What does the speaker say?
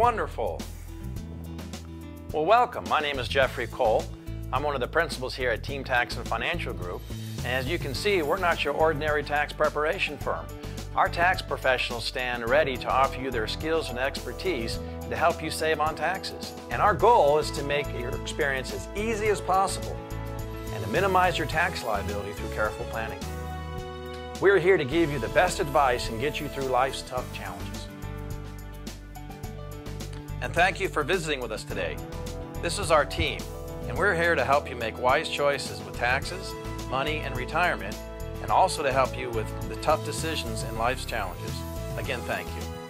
Wonderful. Well, welcome. My name is Jeffrey Cole. I'm one of the principals here at Team Tax and Financial Group. And as you can see, we're not your ordinary tax preparation firm. Our tax professionals stand ready to offer you their skills and expertise to help you save on taxes. And our goal is to make your experience as easy as possible and to minimize your tax liability through careful planning. We're here to give you the best advice and get you through life's tough challenges. And thank you for visiting with us today. This is our team, and we're here to help you make wise choices with taxes, money, and retirement, and also to help you with the tough decisions in life's challenges. Again, thank you.